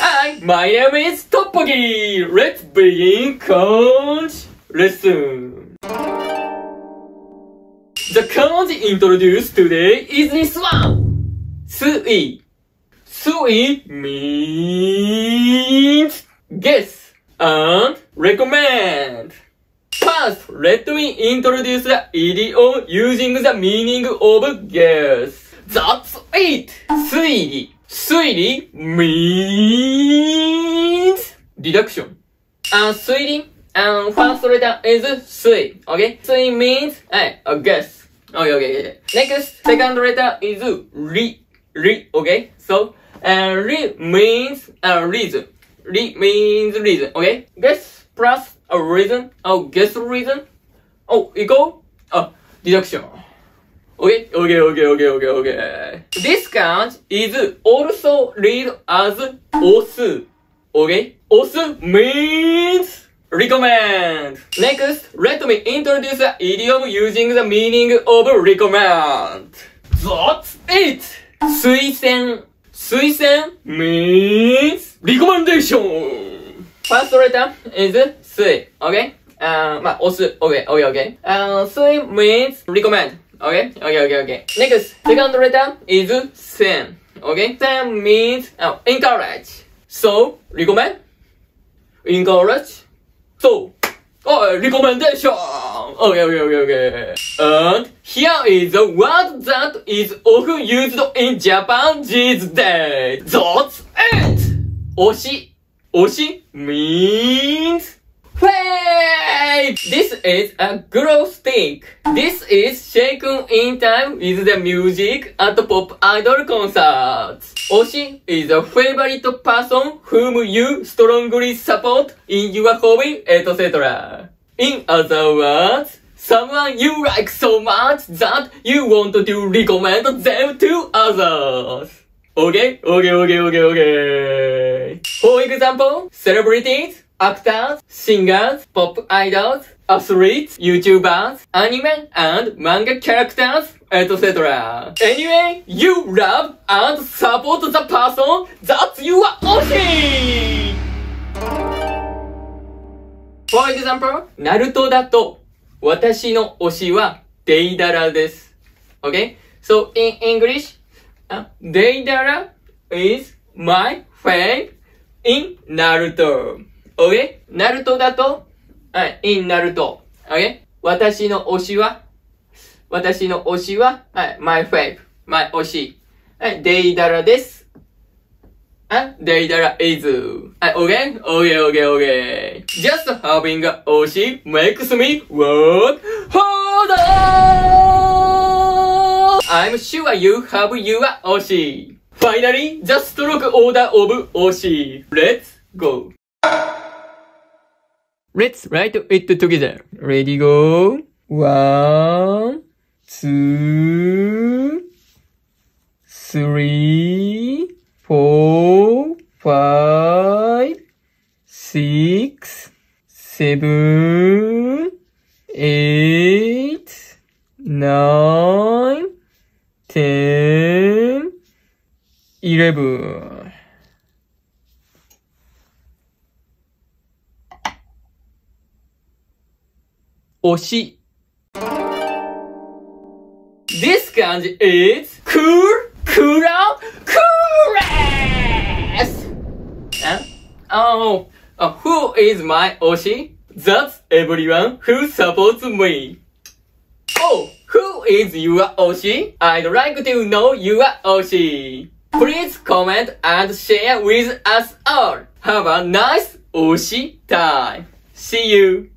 Hi, my name is Toppogi. Let's begin kanji lesson. The kanji introduced today is this one. Sui. Sui means guess and recommend. First, let me introduce the idiom using the meaning of guess. That's it! 推理。推理 means deduction. And 推理 and first letter is 推. Okay? 推 means hey, a guess. Okay, okay, okay. Next, second letter is ri. Ri, okay? So, and ri means uh, reason. Ri means reason, okay? Guess plus a reason. Oh, guess reason. Oh, equal? Oh, deduction. Okay, okay, okay, okay, okay, okay. This kanji is also read as osu. Okay? Osu means recommend. Next, let me introduce idiom using the meaning of recommend. That's it! 推薦.推薦 means recommendation. First letter is 推, okay? Uh, osu. okay, okay. Uh, 推 means recommend. Okay? Okay, okay, okay. Next, second letter is "sen." Okay? "sen" means oh, encourage. So, recommend, encourage, so. Oh, uh, recommendation! Okay, okay, okay, okay. And here is a word that is often used in Japan these days. That's it! Oshi. Oshi means this is a glow stick. This is shaken in time with the music at pop idol concerts. Oshi is a favorite person whom you strongly support in your hobby, etc. In other words, someone you like so much that you want to recommend them to others. Okay, okay, okay, okay, okay. For example, celebrities, actors, singers, pop idols, athletes, YouTubers, anime and manga characters, etc. Anyway, you love and support the person that you are oshi! For example, ナルトだと、私の推しはデイダラです。Okay? So in English, uh, デイダラ is my friend in Naruto. Okay? ナルトだと、はい、in ナルト。Okay? 私の推しは、私の推しは、はい、my fave, my 推し。はい、デイダラです。あ、デイダラ is. はい、okay? Okay, okay, okay. Just having a 推し makes me work harder! I'm sure you have your 推し。Finally, the stroke order of 推し。Let's go! Let's write it together. Ready, go. One, two, three, four, five, six, seven, eight, nine, ten, eleven. Oshi. This kanji is cool, cooler, coolest. Huh? Oh, uh, who is my Oshi? That's everyone who supports me. Oh, who is your Oshi? I'd like to know your Oshi. Please comment and share with us all. Have a nice Oshi time. See you.